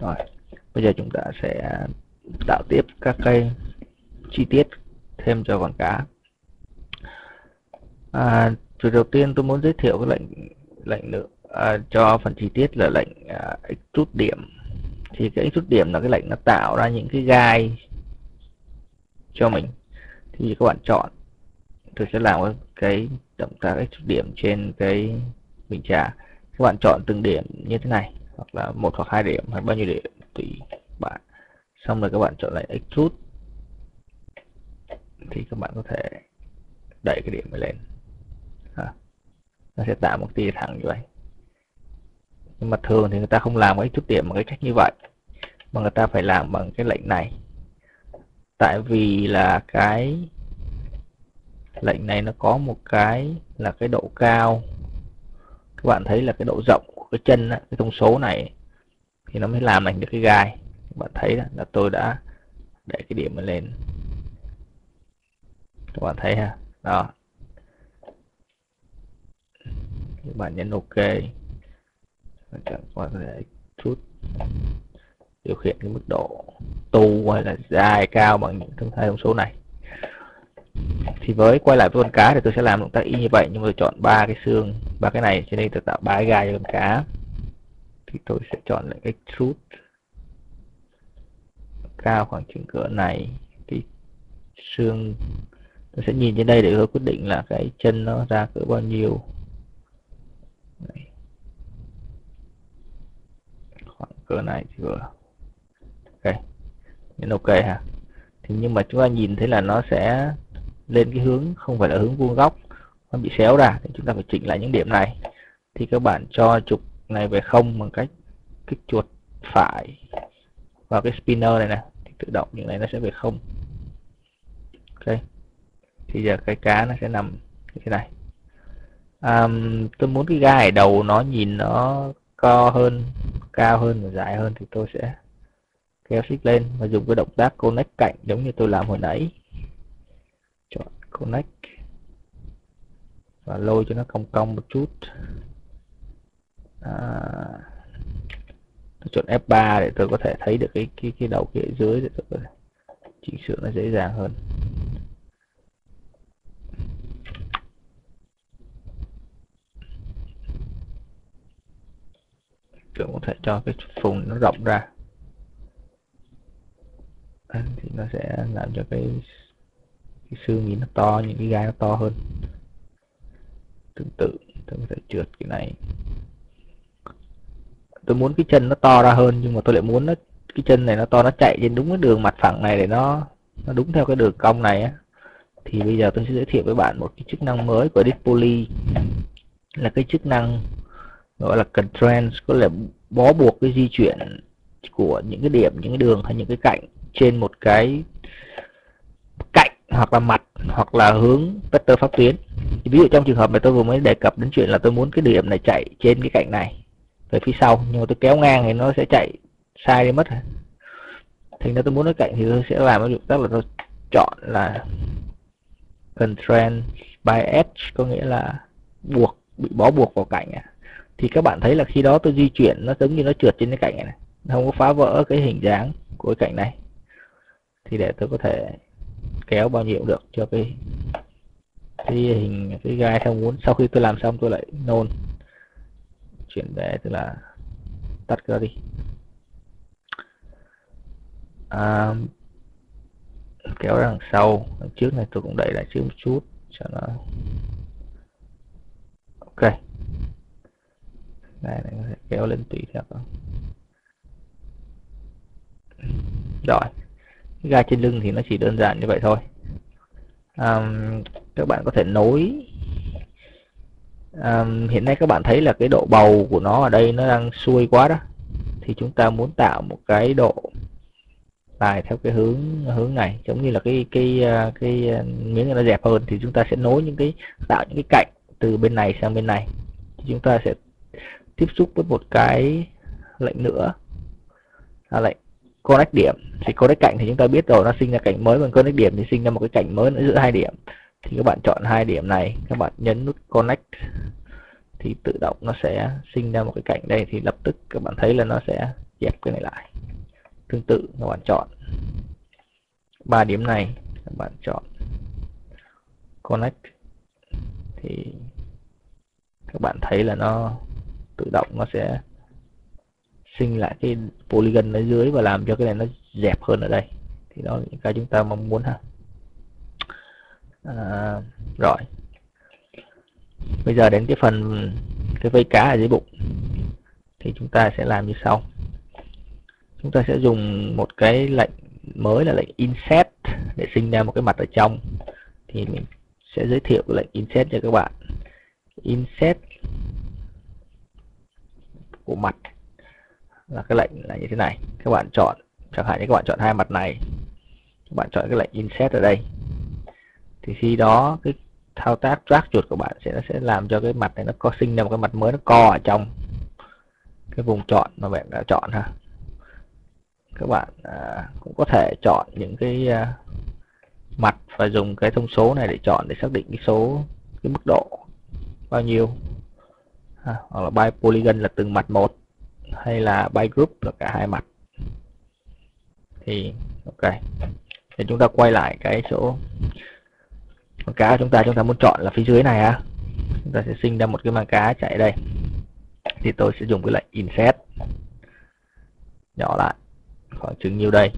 rồi bây giờ chúng ta sẽ tạo tiếp các cái chi tiết thêm cho con cá. À, từ đầu tiên tôi muốn giới thiệu cái lệnh lệnh nữa. À, cho phần chi tiết là lệnh à, extrude điểm. Thì cái extrude điểm là cái lệnh nó tạo ra những cái gai cho mình. Thì các bạn chọn. Tôi sẽ làm cái động tác extrude điểm trên cái bình trà các bạn chọn từng điểm như thế này hoặc là một hoặc hai điểm hay bao nhiêu điểm tùy bạn xong rồi các bạn chọn lại extrude. Thì các bạn có thể đẩy cái điểm này lên. À, nó sẽ tạo một tia thẳng như vậy. Nhưng mà thường thì người ta không làm cái chút điểm bằng cái cách như vậy mà người ta phải làm bằng cái lệnh này. Tại vì là cái lệnh này nó có một cái là cái độ cao. Các bạn thấy là cái độ rộng của cái chân cái thông số này thì nó mới làm thành được cái gai. Các bạn thấy là tôi đã để cái điểm lên. Các bạn thấy ha? Đó. Các bạn nhấn ok. Các bạn có thể chút điều khiển cái mức độ tu hay là dài cao bằng những thông hai thông số này thì với, quay lại với con cá thì tôi sẽ làm động tác y như vậy, nhưng mà tôi chọn ba cái xương, ba cái này. Cho nên tôi tạo ba cái gai cho con cá. Thì tôi sẽ chọn lại cái extrude cao khoảng chừng cỡ này, cái xương. Tôi sẽ nhìn trên đây để tôi quyết định là cái chân nó ra cỡ bao nhiêu. Đấy. khoảng cỡ này thì vừa. Ok. Nhấn ok ha thì nhưng mà chúng ta nhìn thấy là nó sẽ lên cái hướng không phải là hướng vuông góc nó bị xéo ra thì chúng ta phải chỉnh lại những điểm này. Thì các bạn cho trục này về không bằng cách kích chuột phải vào cái spinner này nè thì tự động những này nó sẽ về không. Ok. Thì giờ cái cá nó sẽ nằm như thế này. À, tôi muốn cái gai ở đầu nó nhìn nó co hơn cao hơn và dài hơn thì tôi sẽ kéo xích lên và dùng cái động tác connect cạnh giống như tôi làm hồi nãy connect và lôi cho nó cong cong một chút. À, chọn F3 để tôi có thể thấy được cái cái cái đầu kia ở dưới để tôi chỉnh sửa nó dễ dàng hơn. Tôi có thể cho cái phùng nó rộng ra. Thì nó sẽ làm cho cái cái xương nhìn nó to những cái gai nó to hơn. Tương tự tôi có thể trượt cái này. Tôi muốn cái chân nó to ra hơn, nhưng mà tôi lại muốn nó, cái chân này nó to, nó chạy trên đúng cái đường mặt phẳng này để nó nó đúng theo cái đường cong này á. Thì bây giờ tôi sẽ giới thiệu với bạn một cái chức năng mới của Dispoly là cái chức năng gọi là constraint có là bó buộc cái di chuyển của những cái điểm, những cái đường hay những cái cạnh trên một cái hoặc là mặt hoặc là hướng vector pháp tuyến thì ví dụ trong trường hợp này tôi vừa mới đề cập đến chuyện là tôi muốn cái điểm này chạy trên cái cạnh này về phía sau nhưng mà tôi kéo ngang thì nó sẽ chạy sai đi mất thì nếu tôi muốn nó cạnh thì tôi sẽ làm cái động tác là tôi chọn là constraint by edge có nghĩa là buộc bị bó buộc vào cạnh à. thì các bạn thấy là khi đó tôi di chuyển nó giống như nó trượt trên cái cạnh này, này. nó không có phá vỡ cái hình dáng của cái cạnh này thì để tôi có thể kéo bao nhiêu được cho cái cái hình cái gai theo muốn. Sau khi tôi làm xong tôi lại nôn. Chuyển về tức là tắt cái đi. À, kéo ra đằng sau đằng trước này tôi cũng đẩy lại trước một chút cho nó. Ok. Này này có thể kéo lên tùy theo. Không rồi gai trên lưng thì nó chỉ đơn giản như vậy thôi. Um, các bạn có thể nối. Um, hiện nay các bạn thấy là cái độ bầu của nó ở đây nó đang xuôi quá đó. Thì chúng ta muốn tạo một cái độ dài theo cái hướng hướng này giống như là cái cái ờ, cái, cái miếng nó dẹp hơn thì chúng ta sẽ nối những cái tạo những cái cạnh từ bên này sang bên này. Thì chúng ta sẽ tiếp xúc với một cái lệnh nữa. Là lệnh connect điểm. Thì connect cạnh thì chúng ta biết rồi, nó sinh ra cạnh mới, còn connect điểm thì sinh ra một cái cạnh mới nữa giữa hai điểm. Thì các bạn chọn hai điểm này, các bạn nhấn nút connect, thì tự động nó sẽ sinh ra một cái cạnh đây. Thì lập tức các bạn thấy là nó sẽ dẹp cái này lại. Tương tự, các bạn chọn ba điểm này, các bạn chọn connect. Thì các bạn thấy là nó tự động nó sẽ sinh lại cái polygon ở dưới và làm cho cái này nó dẹp hơn ở đây. Thì đó là những cái chúng ta mong muốn ha. À, rồi. Bây giờ đến cái phần cái vây cá ở dưới bụng. Thì chúng ta sẽ làm như sau. Chúng ta sẽ dùng một cái lệnh mới là lệnh inset để sinh ra một cái mặt ở trong. Thì mình sẽ giới thiệu lệnh inset cho các bạn. Inset của mặt là cái lệnh là như thế này. Các bạn chọn chẳng hạn như các bạn chọn hai mặt này. Các bạn chọn cái lệnh insert ở đây. Thì khi đó cái thao tác drag chuột của bạn sẽ nó sẽ làm cho cái mặt này nó có sinh ra một cái mặt mới nó co ở trong cái vùng chọn mà bạn đã chọn ha. Các bạn à, cũng có thể chọn những cái à, mặt và dùng cái thông số này để chọn để xác định cái số cái mức độ bao nhiêu. Ha, hoặc là by polygon là từng mặt một hay là by group là cả hai mặt. Thì, ok. Thì chúng ta quay lại cái chỗ, con cá chúng ta chúng ta muốn chọn là phía dưới này á. Chúng ta sẽ sinh ra một cái màng cá chạy đây. Thì tôi sẽ dùng cái lệnh insert nhỏ lại, khoảng chừng nhiêu đây?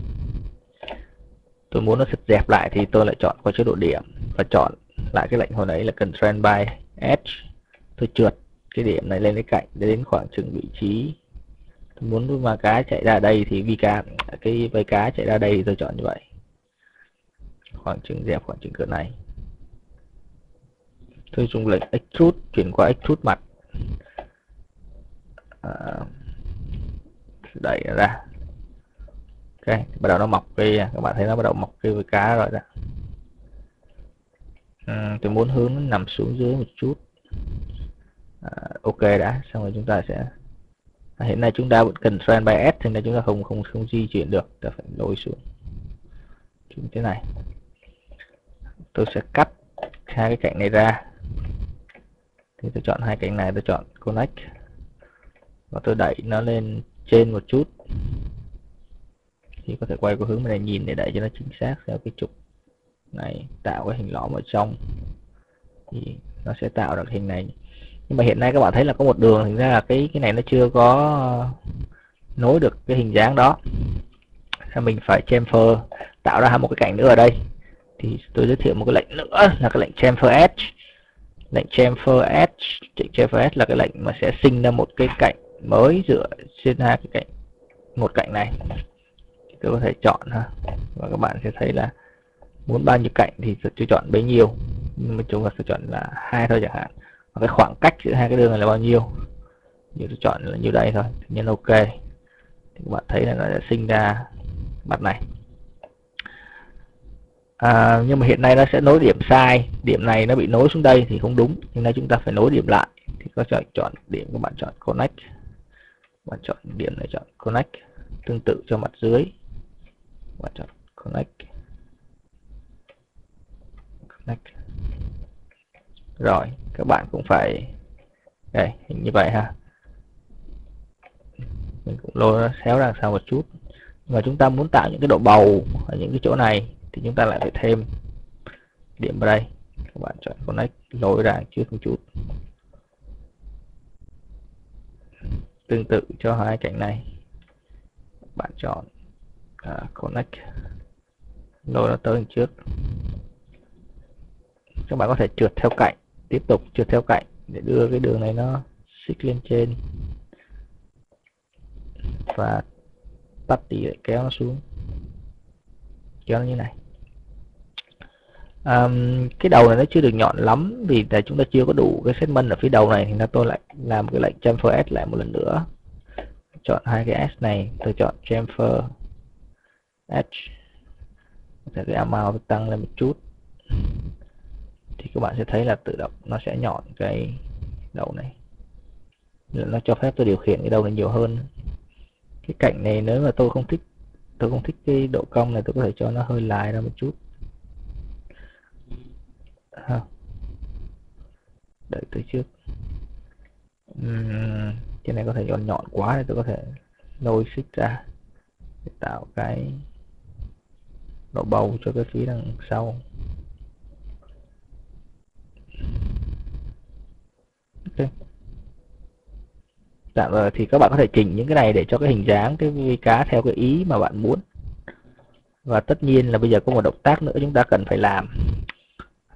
Tôi muốn nó sạch dẹp lại thì tôi lại chọn qua chế độ điểm và chọn lại cái lệnh hồi nãy là constraint by edge. Tôi trượt cái điểm này lên cái cạnh để đến khoảng chừng vị trí muốn mà cá chạy ra đây thì vi cá cái vây cá chạy ra đây thì tôi chọn như vậy. Khoảng chừng dẹp khoảng chừng cửa này. Tôi dùng lệnh extrude chuyển qua extrude mặt. À, đẩy ra. Ok bắt đầu nó mọc cái các bạn thấy nó bắt đầu mọc cái với cá rồi đó. À, tôi muốn hướng nó nằm xuống dưới một chút. À, ok đã xong rồi chúng ta sẽ À, hiện nay chúng ta vẫn cần trend by s thì nên chúng ta không không không di chuyển được. Ta phải lôi xuống. Như thế này. Tôi sẽ cắt hai cái cạnh này ra. Thì tôi chọn hai cạnh này, tôi chọn connect. Và tôi đẩy nó lên trên một chút. Thì có thể quay qua hướng này nhìn để đẩy cho nó chính xác theo cái trục này, tạo cái hình lõm ở trong. Thì nó sẽ tạo được hình này nhưng mà hiện nay các bạn thấy là có một đường, thành ra là cái cái này nó chưa có nối được cái hình dáng đó. Thì mình phải chamfer, tạo ra một cái cạnh nữa ở đây. Thì tôi giới thiệu một cái lệnh nữa, là cái lệnh chamfer edge lệnh chamfer edge lệnh chamfer edge là cái lệnh mà sẽ sinh ra một cái cạnh mới dựa trên hai cái cạnh một cạnh này. Tôi có thể chọn ha. Và các bạn sẽ thấy là muốn bao nhiêu cạnh thì tôi chọn bấy nhiêu. Nhưng mà chúng ta sẽ chọn là hai thôi chẳng hạn và cái khoảng cách giữa hai cái đường này là bao nhiêu? Như tôi chọn là như đây thôi. Nhân ok. Thì các bạn thấy là nó sẽ sinh ra mặt này. À, nhưng mà hiện nay nó sẽ nối điểm sai. Điểm này nó bị nối xuống đây thì không đúng. Nhưng nay chúng ta phải nối điểm lại. Thì có chọn chọn điểm các bạn chọn connect. Bạn chọn điểm này chọn connect. Tương tự cho mặt dưới. Bạn chọn connect. Connect rồi các bạn cũng phải đây hình như vậy ha. Mình cũng lôi nó xéo ra sau một chút. Và chúng ta muốn tạo những cái độ bầu ở những cái chỗ này thì chúng ta lại phải thêm điểm vào đây. Các bạn chọn connect lôi ra trước một chút. Tương tự cho hai cạnh này. Bạn chọn uh, connect lôi nó tới trước. Các bạn có thể trượt theo cạnh tiếp tục trượt theo cạnh để đưa cái đường này nó xích lên trên. Và tắt tỉ lại kéo nó xuống. Kéo nó như này. Um, cái đầu này nó chưa được nhọn lắm vì là chúng ta chưa có đủ cái segment ở phía đầu này thì nó tôi lại làm cái lệnh chamfer s lại một lần nữa. Chọn hai cái s này tôi chọn chamfer edge có cái amount tăng lên một chút thì các bạn sẽ thấy là tự động nó sẽ nhọn cái đầu này. Nó cho phép tôi điều khiển cái đầu này nhiều hơn. Cái cạnh này nếu mà tôi không thích tôi không thích cái độ cong này tôi có thể cho nó hơi lại ra một chút. Ha. Đợi tới trước. Uhm, cái này có thể nhọn nhọn quá thì tôi có thể lôi xích ra để tạo cái độ bầu cho cái phía đằng sau ok. Dạ rồi thì các bạn có thể chỉnh những cái này để cho cái hình dáng, cái vi cá theo cái ý mà bạn muốn. Và tất nhiên là bây giờ có một động tác nữa chúng ta cần phải làm,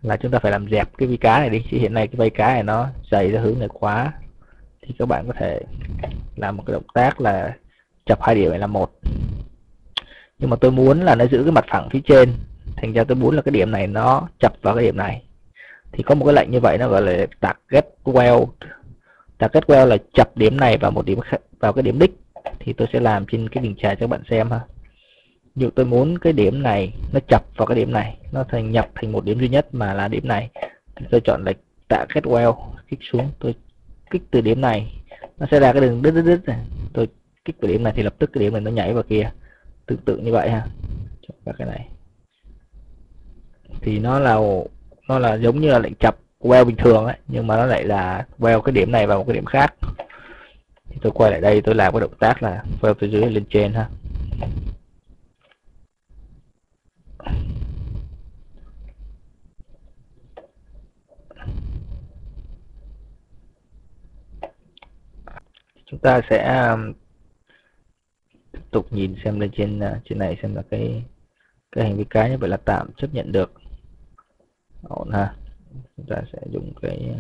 là chúng ta phải làm dẹp cái vi cá này đi. Chứ hiện nay cái vây cá này nó dày ra hướng này quá, thì các bạn có thể làm một cái động tác là chập hai điểm này là một. Nhưng mà tôi muốn là nó giữ cái mặt phẳng phía trên, thành ra tôi muốn là cái điểm này nó chập vào cái điểm này thì có một cái lệnh như vậy nó gọi là target well. Target well là chập điểm này vào một điểm vào cái điểm đích. Thì tôi sẽ làm trên cái bình trà cho các bạn xem ha. Dụ tôi muốn cái điểm này nó chập vào cái điểm này, nó thành nhập thành một điểm duy nhất mà là điểm này. Thì tôi chọn lệnh target well, kích xuống, tôi kích từ điểm này, nó sẽ ra cái đường đứt đứt đứt này. Tôi kích vào điểm này thì lập tức cái điểm này nó nhảy vào kia. Tương tự như vậy ha. Chọn cái này. Thì nó là nó là giống như là lệnh chập well bình thường ấy, nhưng mà nó lại là well cái điểm này và một cái điểm khác. Thì tôi quay lại đây, tôi làm cái động tác là well từ dưới lên trên ha. Chúng ta sẽ um, tiếp tục nhìn xem lên trên uh, trên này xem là cái cái hành vi cái như vậy là tạm chấp nhận được ổn ha. Chúng ta sẽ dùng cái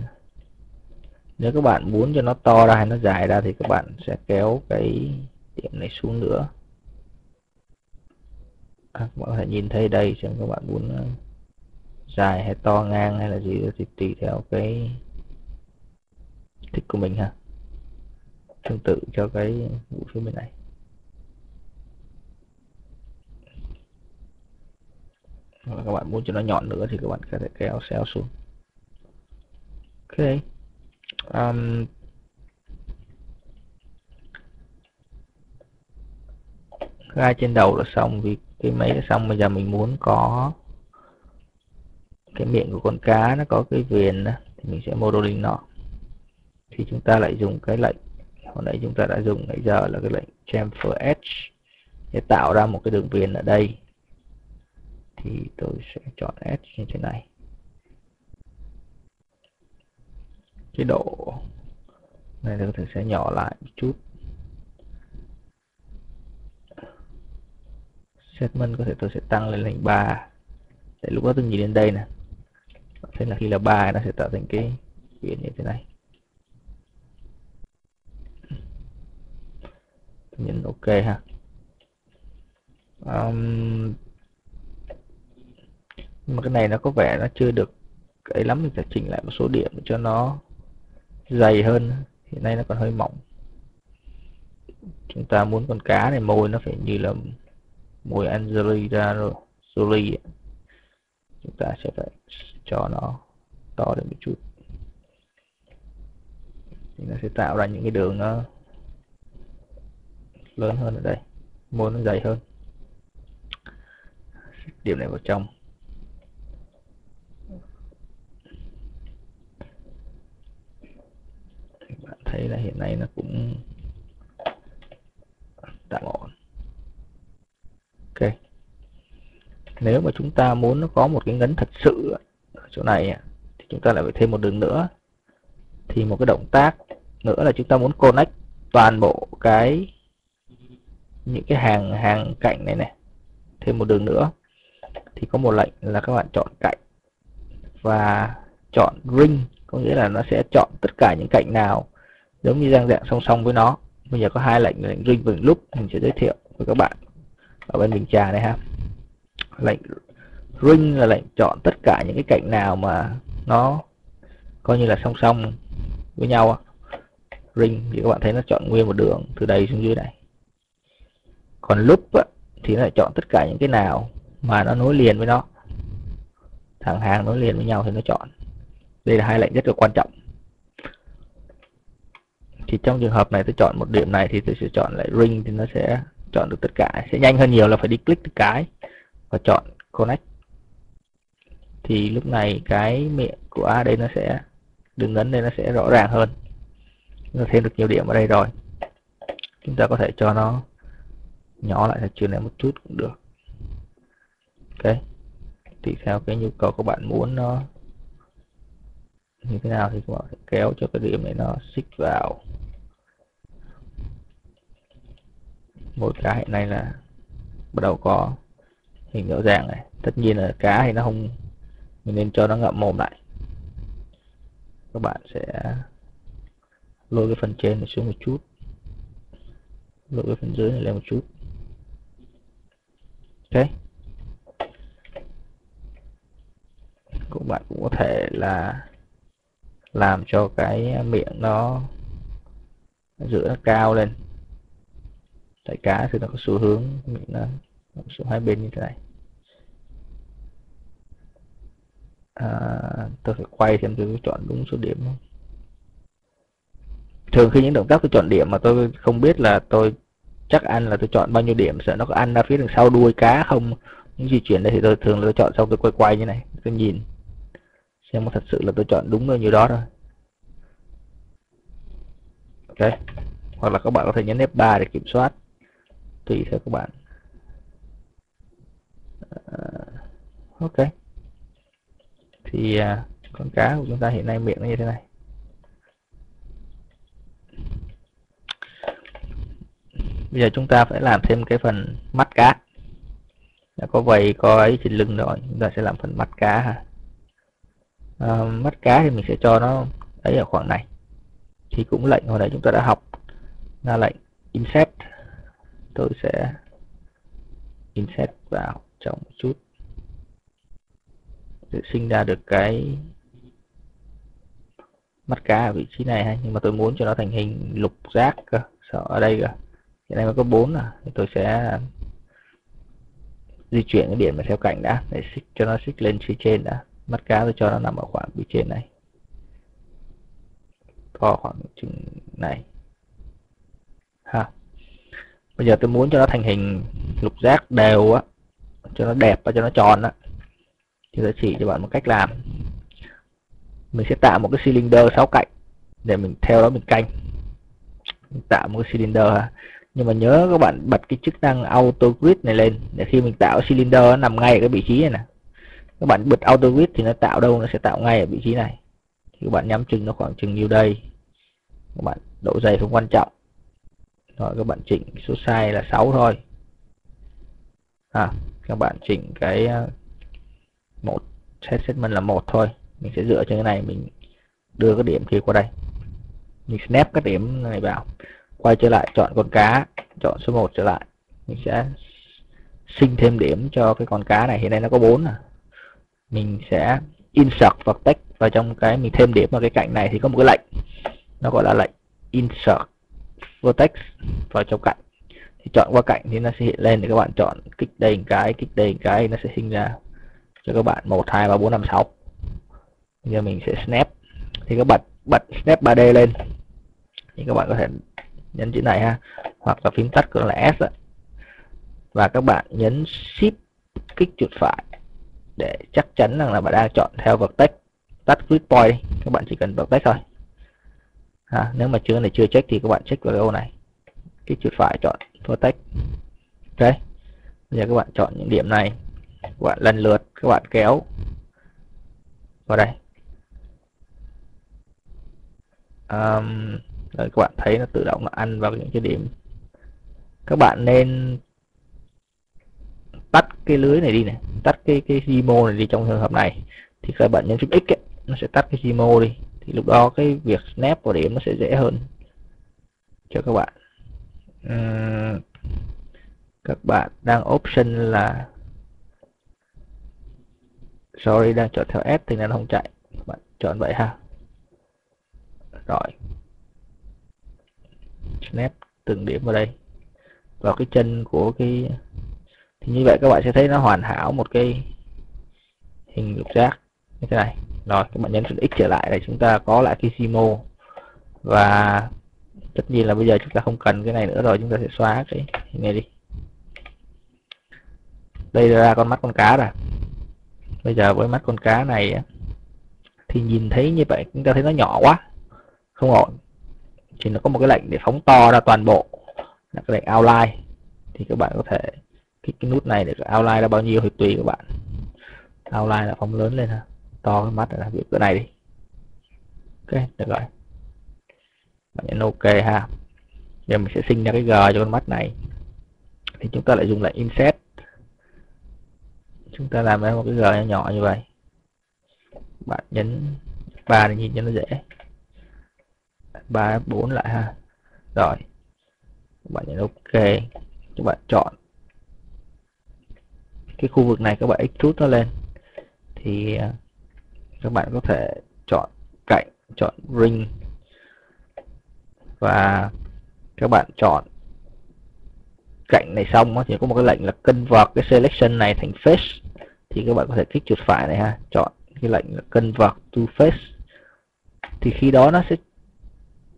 nếu các bạn muốn cho nó to ra hay nó dài ra thì các bạn sẽ kéo cái điểm này xuống nữa. À, các bạn có thể nhìn thấy đây xem các bạn muốn ờ, dài hay to ngang hay là gì thì tùy theo cái thích của mình ha. Tương tự cho cái mũi phía bên này. Các bạn muốn cho nó nhọn nữa thì các bạn có thể kéo xéo xuống. Ok. Um, gai trên đầu là xong vì cái máy đã xong. Bây giờ mình muốn có cái miệng của con cá nó có cái viền thì mình sẽ modeling nó. Thì chúng ta lại dùng cái lệnh. Hồi nãy chúng ta đã dùng nãy giờ là cái lệnh chamfer edge để tạo ra một cái đường viền ở đây thì tôi sẽ chọn S như thế này. Cái độ này tôi thể sẽ nhỏ lại một chút. Segment có thể tôi sẽ tăng lên thành 3 để lúc đó tôi nhìn lên đây nè. Thế là khi là 3 nó sẽ tạo thành cái biển như thế này. Nhìn ok ha. Um, nhưng mà cái này nó có vẻ nó chưa được ấy lắm, mình phải chỉnh lại một số điểm cho nó dày hơn. Hiện nay nó còn hơi mỏng. Chúng ta muốn con cá này môi nó phải như là môi Angelina rồi Jolie chúng ta sẽ phải cho nó to lên một chút. Thì nó sẽ tạo ra những cái đường nó lớn hơn ở đây môi nó dày hơn. Điểm này vào trong bạn thấy là hiện nay nó cũng tạm ổn. Ok. Nếu mà chúng ta muốn nó có một cái ngấn thật sự ở chỗ này thì chúng ta lại phải thêm một đường nữa. Thì một cái động tác nữa là chúng ta muốn connect toàn bộ cái, những cái hàng hàng cạnh này này. Thêm một đường nữa. Thì có một lệnh là các bạn chọn cạnh. Và chọn ring, có nghĩa là nó sẽ chọn tất cả những cạnh nào giống như dạng dạng song song với nó. Bây giờ có hai lệnh lệnh ring và lúc mình sẽ giới thiệu với các bạn. Ở bên bình trà này ha. Lệnh ring là lệnh chọn tất cả những cái cạnh nào mà nó coi như là song song với nhau ring thì các bạn thấy nó chọn nguyên một đường từ đây xuống dưới này. Còn loop á, thì nó lại chọn tất cả những cái nào mà nó nối liền với nó. Thẳng hàng nối liền với nhau thì nó chọn. Đây là hai lệnh rất là quan trọng thì trong trường hợp này tôi chọn một điểm này thì tôi sẽ chọn lại ring thì nó sẽ chọn được tất cả. Sẽ nhanh hơn nhiều là phải đi click từng cái và chọn connect. Thì lúc này cái miệng của A đây nó sẽ, đường ấn đây nó sẽ rõ ràng hơn. Nó thêm được nhiều điểm ở đây rồi. Chúng ta có thể cho nó nhỏ lại chuyển lại một chút cũng được. Ok. Tùy theo cái nhu cầu của bạn muốn nó như thế nào thì các bạn sẽ kéo cho cái điểm này nó xích vào. Mỗi cá hiện nay là bắt đầu có hình rõ ràng này. Tất nhiên là cá thì nó không mình nên cho nó ngậm mồm lại. Các bạn sẽ lôi cái phần trên này xuống một chút. Lôi cái phần dưới này lên một chút. Ok. Các bạn cũng có thể là làm cho cái miệng nó giữa nó cao lên. Tại cá thì nó có xu hướng miệng nó xuống hai bên như thế này. À, tôi phải quay xem tôi chọn đúng số điểm. Không thường khi những động tác tôi chọn điểm mà tôi không biết là tôi chắc ăn là tôi chọn bao nhiêu điểm sợ nó có ăn ra phía đằng sau đuôi cá không? Những di chuyển đây thì tôi thường là tôi chọn xong tôi quay quay như này tôi nhìn xem có thật sự là tôi chọn đúng bao nhiêu đó thôi. Ok. Hoặc là các bạn có thể nhấn F3 để kiểm soát. Tùy theo các bạn. Ờ, ok. Thì à, con cá của chúng ta hiện nay miệng nó như thế này. Bây giờ chúng ta phải làm thêm cái phần mắt cá. Đã có vầy, có ấy trên lưng rồi. Chúng ta sẽ làm phần mắt cá ha. Ờ, uh, mắt cá thì mình sẽ cho nó ấy ở khoảng này. Thì cũng lệnh hồi nãy chúng ta đã học. Là lệnh insert tôi sẽ insert vào trong một chút. Để sinh ra được cái mắt cá ở vị trí này hay nhưng mà tôi muốn cho nó thành hình lục giác cơ. Sợ ở đây cơ. Hiện nay nó có bốn à. Thì tôi sẽ di chuyển cái điểm mà theo cạnh đã. Để xích cho nó xích lên phía trên đã mắt cá tôi cho nó nằm ở khoảng vị trên này. To khoảng chừng này. Ha. Bây giờ tôi muốn cho nó thành hình lục giác đều á. Cho nó đẹp và cho nó tròn á. Thì tôi chỉ cho bạn một cách làm. Mình sẽ tạo một cái cylinder sáu cạnh để mình theo đó mình canh. Mình tạo một cái cylinder ha. Nhưng mà nhớ các bạn bật cái chức năng auto grid này lên. Để khi mình tạo cylinder nó nằm ngay ở cái vị trí này nè các bạn bật auto width thì nó tạo đâu nó sẽ tạo ngay ở vị trí này. Thì các bạn nhắm chừng nó khoảng chừng nhiêu đây các bạn độ dày không quan trọng. Rồi các bạn chỉnh số size là 6 thôi. À, các bạn chỉnh cái à, một set segment là một thôi. Mình sẽ dựa trên cái này mình đưa cái điểm kia qua đây. Mình snap các điểm này vào. Quay trở lại chọn con cá chọn số 1 trở lại. Mình sẽ sinh thêm điểm cho cái con cá này. Hiện nay nó có 4 à mình sẽ insert vertex vào trong cái mình thêm điểm vào cái cạnh này thì có một cái lệnh. Nó gọi là lệnh insert vertex vào trong cạnh thì chọn qua cạnh thì nó sẽ hiện lên để các bạn chọn kích đây một cái, kích đây một cái, nó sẽ sinh ra cho các bạn 1 2 3 4 5 6 bây giờ mình sẽ snap. Thì các bạn bật snap 3D lên. Thì các bạn có thể nhấn chữ này ha. Hoặc là phím tắt của là S và các bạn nhấn shift kích chuột phải để chắc chắn rằng là bạn đang chọn theo vertex. Tắt grid point các bạn chỉ cần vertex thôi. À, nếu mà chưa này chưa check thì các bạn check vào cái ô này. Cái chuột phải chọn vertex. Ok bây giờ các bạn chọn những điểm này. Các bạn lần lượt các bạn kéo. Vào đây. Um, rồi các bạn thấy nó tự động nó ăn vào những cái điểm. Các bạn nên tắt cái lưới này đi này. Tắt cái cái Gmo này đi trong trường hợp này. Thì các bạn nhấn phím X ấy, nó sẽ tắt cái Gmo đi. Thì lúc đó cái việc snap vào điểm nó sẽ dễ hơn. Cho các bạn. Uhm, các bạn đang option là sorry đang chọn theo S thì nên không chạy. Các bạn chọn vậy ha. Rồi. Snap từng điểm vào đây. Vào cái chân của cái thì như vậy các bạn sẽ thấy nó hoàn hảo một cái hình lục giác. Như thế này. Rồi, các bạn nhấn phím x trở lại để chúng ta có lại cái Simo và tất nhiên là bây giờ chúng ta không cần cái này nữa rồi, chúng ta sẽ xóa cái này đi. Đây là con mắt con cá rồi. Bây giờ với mắt con cá này thì nhìn thấy như vậy chúng ta thấy nó nhỏ quá, không ổn. Thì nó có một cái lệnh để phóng to ra toàn bộ. Là cái lệnh outline. Thì các bạn có thể cái, cái nút này để outline ra bao nhiêu thì tùy các bạn. Outline là phóng lớn lên ha. To cái mắt là việc cỡ này đi. Ok được rồi. Bạn nhấn ok ha. Giờ mình sẽ sinh ra cái g cho con mắt này. Thì chúng ta lại dùng lại insert chúng ta làm ra một cái g nhỏ, nhỏ như vậy. Bạn nhấn ba để nhìn cho nó dễ. Ba bốn lại ha. Rồi. Bạn nhấn ok. Các bạn chọn cái khu vực này các bạn extrude nó lên. Thì à, các bạn có thể chọn cạnh, chọn ring. Và các bạn chọn cạnh này xong thì có một cái lệnh là cân convert cái selection này thành face. Thì các bạn có thể kích chuột phải này ha, chọn cái lệnh là convert to face. Thì khi đó nó sẽ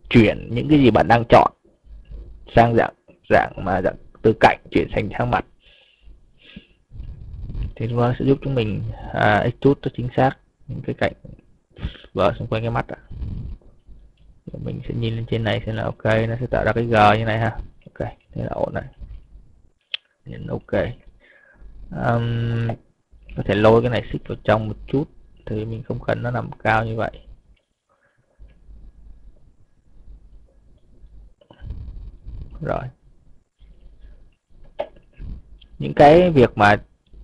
chuyển những cái gì bạn đang chọn sang dạng dạng mà dạng từ cạnh chuyển thành sang mặt thì nó sẽ giúp chúng mình à, extrude cho chính xác những cái cạnh vợ xung quanh cái mắt ạ. Mình sẽ nhìn lên trên này xem là ok nó sẽ tạo ra cái g như này ha. Ok thế là ổn này nhấn ok. Um, có thể lôi cái này xích vào trong một chút thì mình không cần nó nằm cao như vậy. Rồi. Những cái việc mà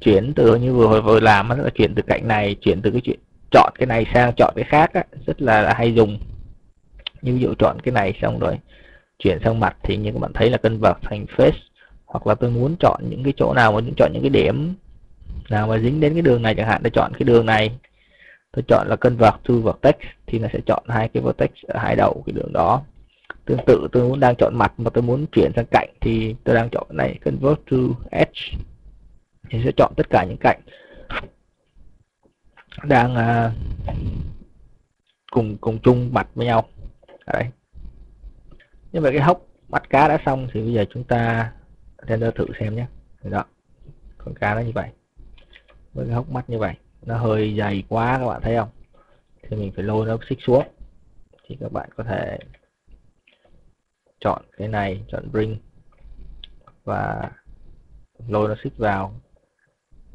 chuyển từ như vừa vừa làm nó là chuyển từ cạnh này chuyển từ cái chuyện chọn cái này sang chọn cái khác á, rất là, là hay dùng. Như ví dụ chọn cái này xong rồi chuyển sang mặt thì như các bạn thấy là cân vật thành face hoặc là tôi muốn chọn những cái chỗ nào mà chọn những cái điểm nào mà dính đến cái đường này chẳng hạn tôi chọn cái đường này tôi chọn là cân vật to vertex thì nó sẽ chọn hai cái vertex ở hai đầu cái đường đó. Tương tự tôi muốn đang chọn mặt mà tôi muốn chuyển sang cạnh thì tôi đang chọn này convert to edge thì sẽ chọn tất cả những cạnh đang à, cùng cùng chung mặt với nhau. Đấy. Như vậy cái hốc mắt cá đã xong thì bây giờ chúng ta render thử xem nhé. Đó con cá nó như vậy. Với cái hốc mắt như vậy nó hơi dày quá các bạn thấy không? Thì mình phải lôi nó xích xuống. Thì các bạn có thể chọn cái này chọn bring và lôi nó xích vào.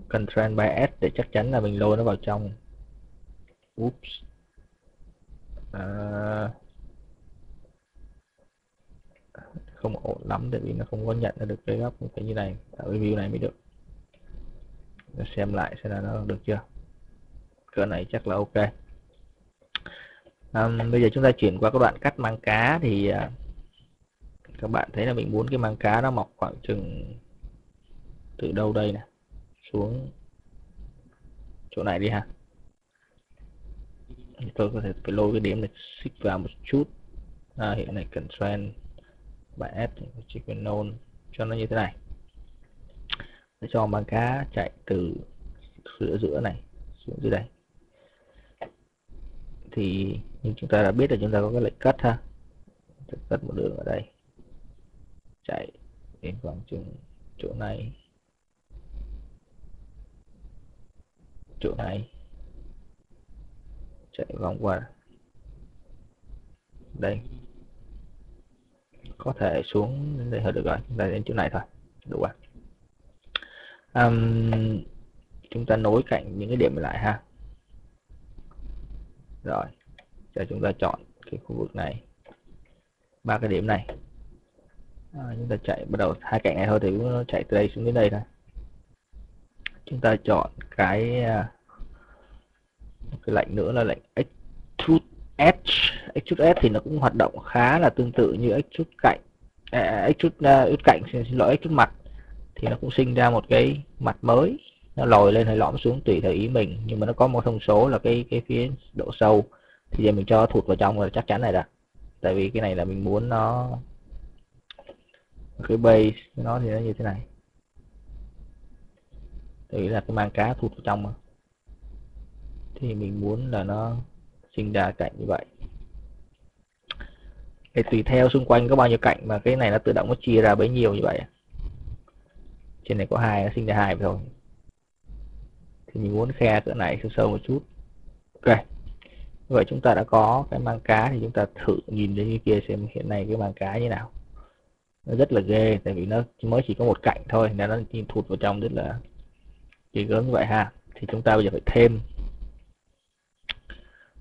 Ctrl by S để chắc chắn là mình lôi nó vào trong. Oops. À, không ổn lắm tại vì nó không có nhận ra được cái góc phải như này. Ở review view này mới được. Xem lại xem là nó được chưa. Cỡ này chắc là ok. À, bây giờ chúng ta chuyển qua các đoạn cắt mang cá thì à, các bạn thấy là mình muốn cái mang cá nó mọc khoảng chừng từ đâu đây nè? Xuống chỗ này đi ha. Tôi có thể phải lôi cái điểm này xích vào một chút. À, hiện này constraint bài S chỉ cần nôn cho nó như thế này. Để cho mang cá chạy từ giữa giữa này xuống dưới đây. Thì như chúng ta đã biết là chúng ta có cái lệnh cắt ha. Cắt một đường ở đây chạy đến khoảng chừng chỗ này. Chỗ này. Chạy vòng qua. Đây. Có thể xuống đến đây hơi được rồi. Đây đến chỗ này thôi. Đủ rồi um, chúng ta nối cạnh những cái điểm lại ha. Rồi. Giờ chúng ta chọn cái khu vực này. Ba cái điểm này. À, chúng ta chạy bắt đầu hai cạnh này thôi thì nó chạy từ đây xuống đến đây thôi. Chúng ta chọn cái uh, cái lệnh nữa là lệnh extrude edge. Extrude edge thì nó cũng hoạt động khá là tương tự như extrude cạnh. À, à extrude à, uh, cạnh xin, xin lỗi extrude mặt. Thì nó cũng sinh ra một cái mặt mới. Nó lồi lên hay lõm xuống tùy theo ý mình nhưng mà nó có một thông số là cái cái phía độ sâu. Thì giờ mình cho thụt vào trong là chắc chắn này đã. Tại vì cái này là mình muốn nó cái base nó thì nó như thế này. Tại là cái mang cá thụt vào trong mà thì mình muốn là nó sinh ra cạnh như vậy. Để tùy theo xung quanh có bao nhiêu cạnh mà cái này nó tự động nó chia ra bấy nhiêu như vậy. Trên này có hai, nó sinh ra hai thôi. Thì mình muốn khe cỡ này sâu sâu một chút. Ok. Vậy chúng ta đã có cái mang cá thì chúng ta thử nhìn lên như kia xem hiện nay cái mang cá như nào. Nó rất là ghê, tại vì nó mới chỉ có một cạnh thôi, nên nó thụt vào trong rất là kỳ gớm như vậy ha. Thì chúng ta bây giờ phải thêm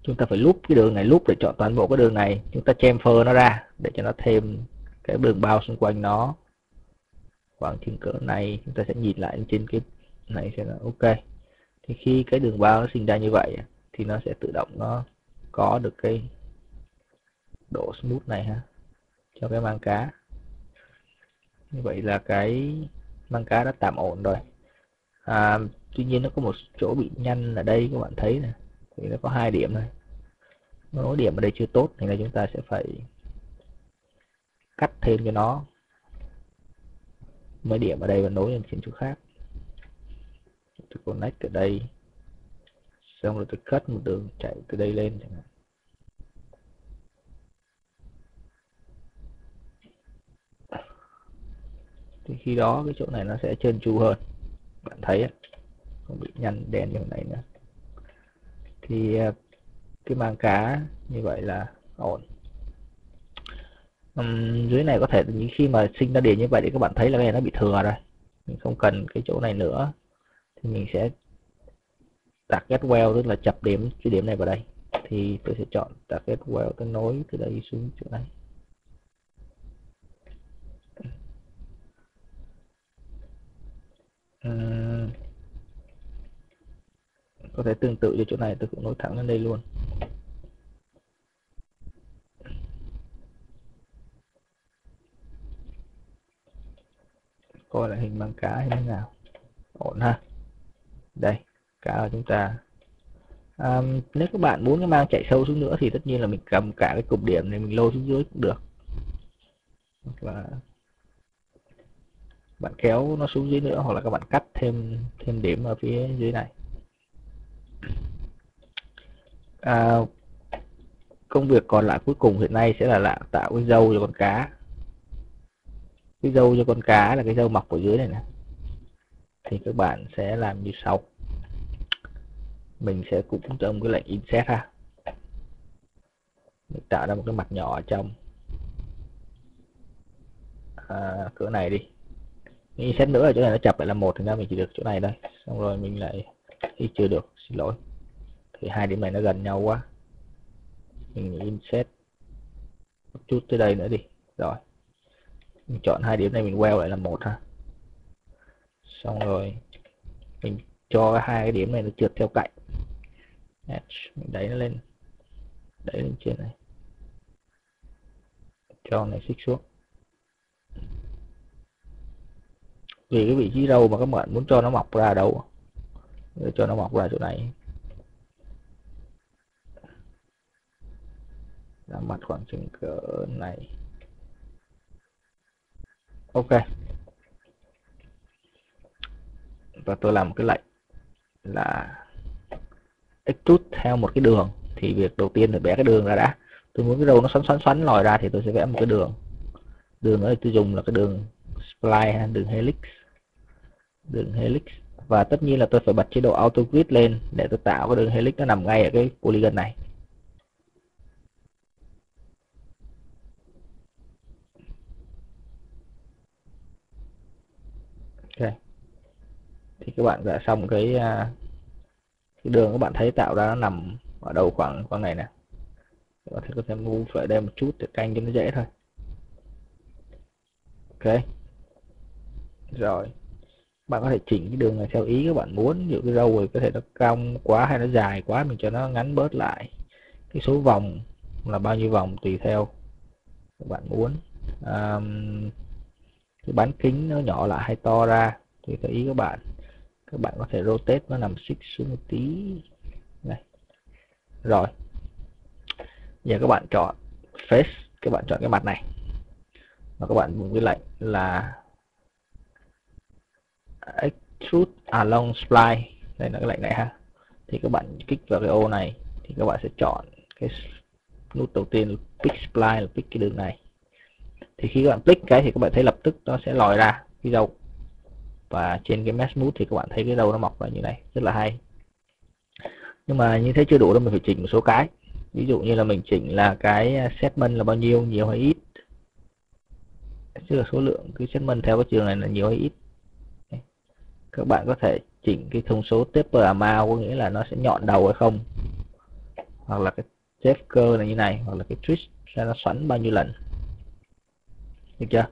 chúng ta phải lúc cái đường này lúc để chọn toàn bộ cái đường này. Chúng ta chamfer nó ra để cho nó thêm cái đường bao xung quanh nó. Khoảng chừng cỡ này chúng ta sẽ nhìn lại trên cái này sẽ là ok. Thì khi cái đường bao nó sinh ra như vậy thì nó sẽ tự động nó có được cái độ smooth này ha cho cái mang cá. Như vậy là cái mang cá đã tạm ổn rồi. À, tuy nhiên nó có một chỗ bị nhăn ở đây các bạn thấy này thì nó có hai điểm thôi nối điểm ở đây chưa tốt thì là chúng ta sẽ phải cắt thêm cho nó. Mấy điểm ở đây và nối lên trên chỗ khác. Tôi connect ở đây. Xong rồi tôi cắt một đường chạy từ đây lên chẳng hạn. Thì khi đó cái chỗ này nó sẽ trơn tru hơn. Bạn thấy không bị nhăn đen như này nữa. Thì à, cái mang cá như vậy là ổn. Um, dưới này có thể những khi mà sinh ra điểm như vậy thì các bạn thấy là cái này nó bị thừa rồi. Mình không cần cái chỗ này nữa. Thì mình sẽ đặt get well tức là chập điểm cái điểm này vào đây. Thì tôi sẽ chọn đặt get well tôi nối từ đây xuống chỗ này. Uhm, có thể tương tự như chỗ này tôi cũng nối thẳng lên đây luôn. Coi là hình bằng cá hay thế nào. Ổn ha. Đây cá của chúng ta. À, nếu các bạn muốn cái mang chạy sâu xuống nữa thì tất nhiên là mình cầm cả cái cục điểm này mình lôi xuống dưới cũng được. Hoặc là bạn kéo nó xuống dưới nữa hoặc là các bạn cắt thêm thêm điểm ở phía dưới này à, công việc còn lại cuối cùng hiện nay sẽ là, là tạo cái dâu cho con cá. Cái dâu cho con cá là cái dâu mọc ở dưới này nè. Thì các bạn sẽ làm như sau. Mình sẽ cũng trong cái lệnh insert ha. Mình tạo ra một cái mặt nhỏ ở trong. À, cỡ này đi. Insert nữa ở chỗ này nó chập lại là một thì ra mình chỉ được chỗ này đây xong rồi mình lại đi chưa được xin lỗi. Thì hai điểm này nó gần nhau quá. Mình insert một chút tới đây nữa đi. Rồi. Mình chọn hai điểm này mình queo lại là một ha. Xong rồi mình cho hai cái điểm này nó trượt theo cạnh. Edge, mình đẩy nó lên. Đẩy lên trên này. Cho này xích xuống. Vì cái vị trí râu mà các bạn muốn cho nó mọc ra đâu để cho nó mọc ra chỗ này. Làm mặt khoảng chừng cỡ này. Ok. Và tôi làm một cái lệnh là extrude theo một cái đường. Thì việc đầu tiên là vẽ cái đường ra đã. Tôi muốn cái đầu nó xoắn xoắn xoắn lòi ra thì tôi sẽ vẽ một cái đường. Đường ở đây tôi dùng là cái đường spline đường helix. Đường helix và tất nhiên là tôi phải bật chế độ auto grid lên để tôi tạo cái đường helix nó nằm ngay ở cái polygon này. Ok. Thì các bạn đã xong cái à, cái đường các bạn thấy tạo ra nó nằm ở đâu khoảng con này nè. Các bạn có thể move lại đây một chút để canh cho nó dễ thôi. Ok. Rồi bạn có thể chỉnh cái đường này theo ý các bạn muốn. Ví dụ cái râu rồi có thể nó cong quá hay nó dài quá mình cho nó ngắn bớt lại. Cái số vòng là bao nhiêu vòng tùy theo các bạn muốn. Um, cái bán kính nó nhỏ lại hay to ra tùy theo ý các bạn. Các bạn có thể rotate nó nằm xích xuống một tí. Này. Rồi. Giờ các bạn chọn face. Các bạn chọn cái mặt này. Và các bạn dùng cái lệnh là extrude along spline. Đây là cái lệnh này ha. Thì các bạn kích vào cái ô này, thì các bạn sẽ chọn cái nút đầu tiên là pick spline, là pick cái đường này. Thì khi các bạn click cái thì các bạn thấy lập tức nó sẽ lòi ra cái dầu và trên cái mesh smooth thì các bạn thấy cái đầu nó mọc ra như này, rất là hay. Nhưng mà như thế chưa đủ đâu, mình phải chỉnh một số cái. Ví dụ như là mình chỉnh là cái segment là bao nhiêu, nhiều hay ít. Tức là số lượng cái segment theo cái trường này là nhiều hay ít các bạn có thể chỉnh cái thông số taper amount có nghĩa là nó sẽ nhọn đầu hay không. Hoặc là cái chép cơ này như này, hoặc là cái twist ra nó xoắn bao nhiêu lần. Được chưa?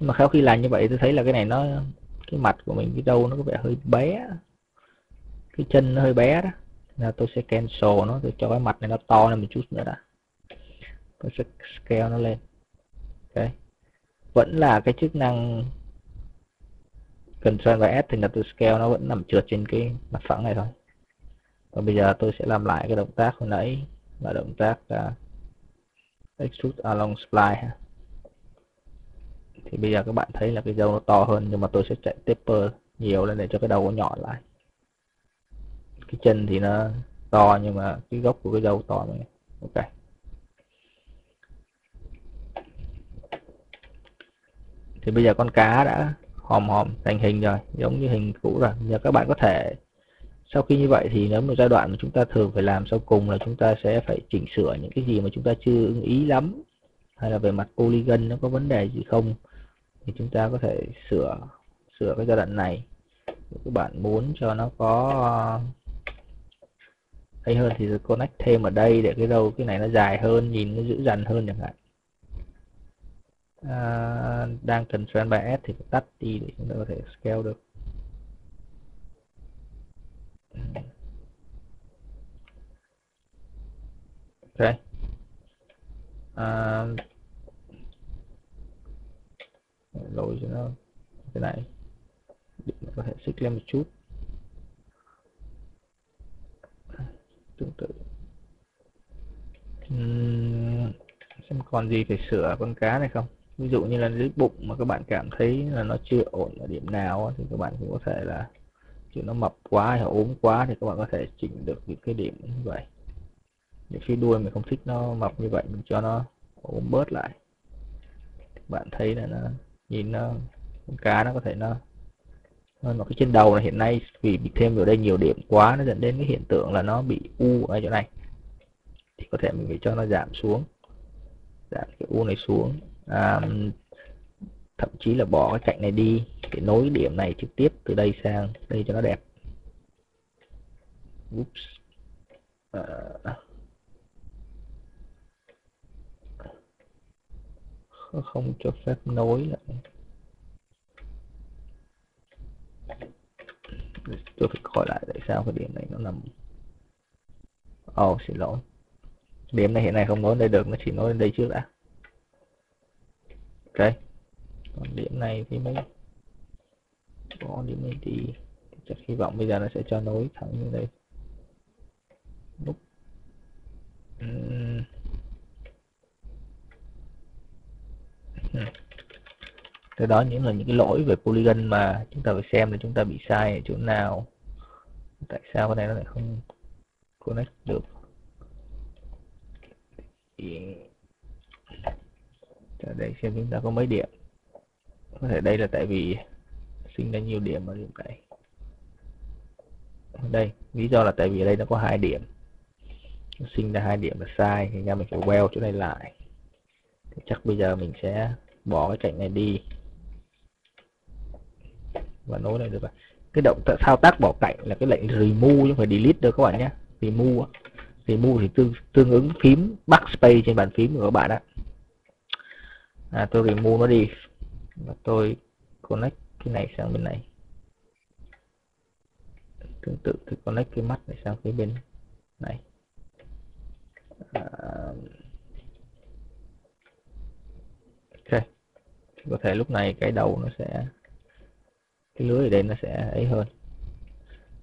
Nhưng mà sau khi làm như vậy tôi thấy là cái này nó, cái mặt của mình cái đầu nó có vẻ hơi bé. Cái chân nó hơi bé đó. Là tôi sẽ cancel nó, tôi cho cái mặt này nó to lên một chút nữa đã tôi sẽ scale nó lên. Ok. Vẫn là cái chức năng Ctrl và S thì là tôi scale nó vẫn nằm trượt trên cái mặt phẳng này thôi. Và bây giờ tôi sẽ làm lại cái động tác hồi nãy là động tác uh, extrude along spline thì bây giờ các bạn thấy là cái dâu nó to hơn nhưng mà tôi sẽ chạy taper nhiều lên để cho cái đầu nó nhỏ lại. Cái chân thì nó to nhưng mà cái gốc của cái dâu to này ok. Thì bây giờ con cá đã hòm hòm thành hình rồi, giống như hình cũ rồi. Giờ các bạn có thể, sau khi như vậy thì nếu một giai đoạn mà chúng ta thường phải làm sau cùng là chúng ta sẽ phải chỉnh sửa những cái gì mà chúng ta chưa ưng ý lắm. Hay là về mặt polygon nó có vấn đề gì không, thì chúng ta có thể sửa sửa cái giai đoạn này. Các bạn muốn cho nó có hay hơn thì connect thêm ở đây để cái đầu cái này nó dài hơn, nhìn nó dữ dằn hơn chẳng hạn à, đang cần Ctrl 3S thì tắt đi để chúng ta có thể scale được. Ok. À, lỗi cho nó cái này. Để có thể xích lên một chút. Tương tự. Uhm, xem còn gì phải sửa con cá này không? Ví dụ như là dưới bụng mà các bạn cảm thấy là nó chưa ổn ở điểm nào thì các bạn cũng có thể là, kiểu, nó mập quá hay ốm quá thì các bạn có thể chỉnh được những cái điểm như vậy. Những phía đuôi mình không thích nó mập như vậy mình cho nó ốm bớt lại. Các bạn thấy là nó, nhìn nó, con cá nó có thể nó hơn một cái trên đầu là hiện nay vì bị thêm vào đây nhiều điểm quá nó dẫn đến cái hiện tượng là nó bị u ở chỗ này. Thì có thể mình phải cho nó giảm xuống, giảm cái u này xuống à, thậm chí là bỏ cái cạnh này đi để nối điểm này trực tiếp từ đây sang đây cho nó đẹp. Oops. À, ờ. không cho phép nối lại. Tôi phải coi lại tại sao cái điểm này nó nằm ồ oh, xin lỗi. Điểm này hiện nay không nối đây được nó chỉ nối lên đây trước đã ok còn điểm này thì mới bỏ điểm này đi chắc hy vọng bây giờ nó sẽ cho nối thẳng như đây Lúc. Uhm. cái đó những là những cái lỗi về polygon mà chúng ta phải xem là chúng ta bị sai ở chỗ nào tại sao cái này nó lại không connect được yeah để đây xem chúng ta có mấy điểm. Có thể đây là tại vì sinh ra nhiều điểm ở điểm này. Đây lý do là tại vì ở đây nó có hai điểm. Sinh ra hai điểm là sai thì ra mình phải well chỗ này lại. Thì chắc bây giờ mình sẽ bỏ cái cạnh này đi. Và nối lại được cái động thao tác bỏ cạnh là cái lệnh remove chứ không phải delete đâu các bạn nhé. Remove remove thì tương, tương ứng phím backspace trên bàn phím của các bạn đó à, tôi remove nó đi. Và tôi connect cái này sang bên này. Tương tự thì connect cái mắt này sang phía bên này. À, ok. Có thể lúc này cái đầu nó sẽ cái lưới ở đây nó sẽ ấy hơn.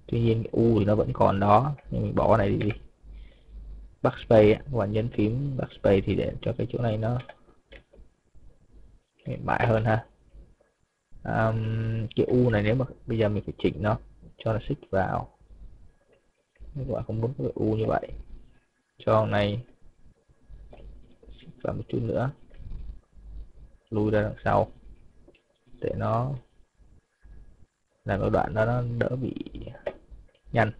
Tuy nhiên cái u thì nó vẫn còn đó nhưng mình bỏ cái này đi. Backspace các bạn nhấn phím backspace thì để cho cái chỗ này nó hiện mại hơn ha. Um, cái u này nếu mà bây giờ mình phải chỉnh nó cho nó xích vào. Nếu các bạn không muốn cái u như vậy cho này vào một chút nữa lùi ra đằng sau để nó làm cái đoạn đó nó đỡ bị nhanh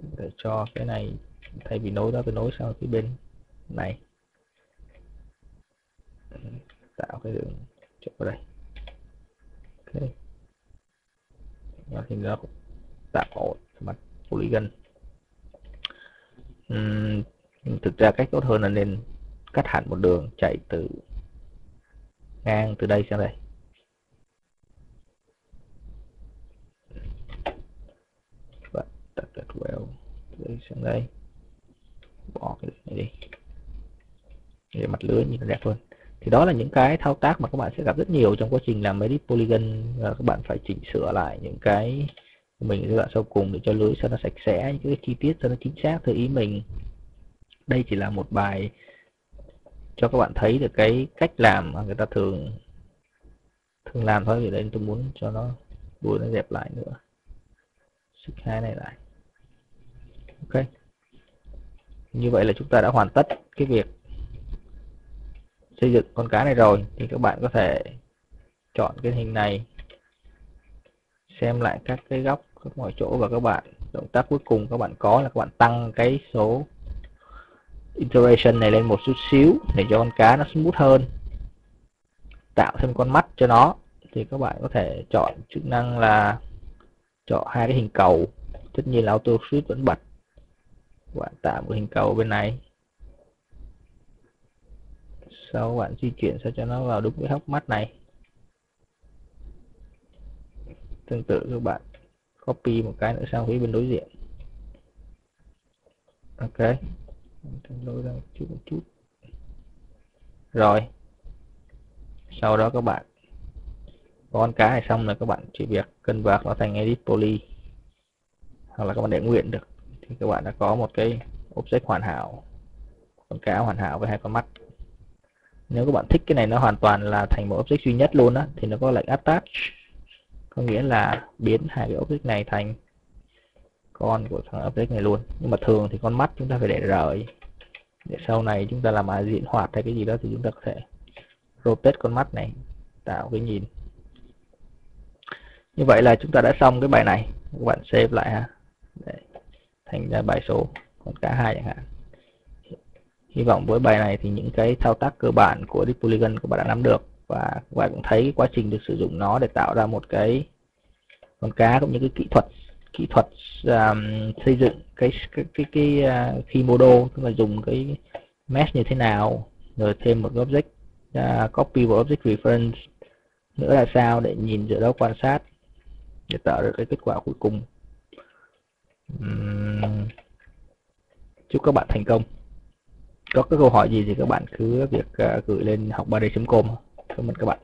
để cho cái này thay vì nối đó tôi nối sang phía bên này tạo cái đường chỗ vào đây. Ok. Và thì nó tạo ổn mặt polygon uhm, thực ra cách tốt hơn là nên cắt hẳn một đường chạy từ ngang từ đây sang đây. Và đặt cái well từ đây sang đây. Bỏ cái này đi. Để mặt lưới nhìn nó đẹp hơn thì đó là những cái thao tác mà các bạn sẽ gặp rất nhiều trong quá trình làm edit polygon. Các bạn phải chỉnh sửa lại những cái mình giai đoạn sau cùng để cho lưới sao nó sạch sẽ, những cái chi tiết cho nó chính xác theo ý mình. Đây chỉ là một bài cho các bạn thấy được cái cách làm mà người ta thường thường làm thôi. Vì đây tôi muốn cho nó đuôi nó đẹp lại nữa. Xích hai này lại. Ok. Như vậy là chúng ta đã hoàn tất cái việc xây dựng con cá này rồi, thì các bạn có thể chọn cái hình này. Xem lại các cái góc, các mọi chỗ và các bạn, động tác cuối cùng các bạn có là các bạn tăng cái số iteration này lên một chút xíu để cho con cá nó smooth hơn. Tạo thêm con mắt cho nó, thì các bạn có thể chọn chức năng là chọn hai cái hình cầu. Tất nhiên là auto shift vẫn bật. Các bạn tạo một hình cầu bên này sau bạn di chuyển sao cho nó vào đúng cái hốc mắt này? Tương tự các bạn copy một cái nữa sang phía bên đối diện. Ok. Lôi ra một chút một chút. Rồi. Sau đó các bạn con cá này xong rồi các bạn chỉ việc cân bạc nó thành edit poly. Hoặc là các bạn để nguyện được. Thì các bạn đã có một cái object hoàn hảo. Con cá hoàn hảo với hai con mắt nếu các bạn thích cái này nó hoàn toàn là thành một object duy nhất luôn á, thì nó có lệnh attach. Có nghĩa là biến hai cái object này thành con của thằng object này luôn. Nhưng mà thường thì con mắt chúng ta phải để rời. Để sau này chúng ta làm diễn hoạt hay cái gì đó thì chúng ta có thể rotate con mắt này, tạo cái nhìn. Như vậy là chúng ta đã xong cái bài này. Các bạn save lại ha. Để thành ra bài số, còn cả hai chẳng hạn hy vọng với bài này thì những cái thao tác cơ bản của Deep Polygon các bạn đã nắm được. Và các bạn cũng thấy quá trình được sử dụng nó để tạo ra một cái con cá cũng như cái kỹ thuật kỹ thuật um, xây dựng cái cái cái, cái uh, khi model tức là dùng cái mesh như thế nào rồi thêm một object uh, copy và object reference nữa là sao để nhìn giữa đó quan sát để tạo được cái kết quả cuối cùng. Uhm, chúc các bạn thành công có cái câu hỏi gì thì các bạn cứ việc uh, gửi lên học 3d.com comment các bạn.